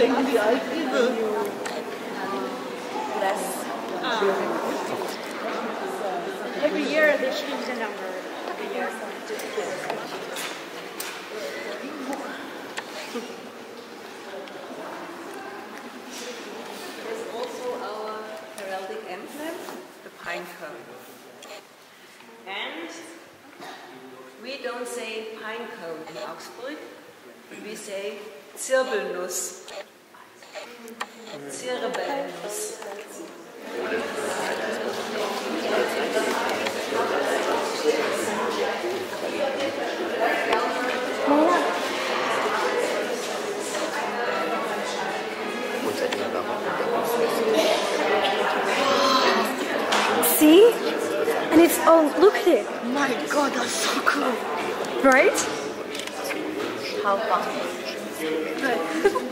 Zirbel. Less. Every year they change the number. There's also our heraldic emblem, the pine cone. And we don't say pine cone in Augsburg, we say. Zirbelnuss. See? And it's oh look at it, My God, that's so cool. right? How fun.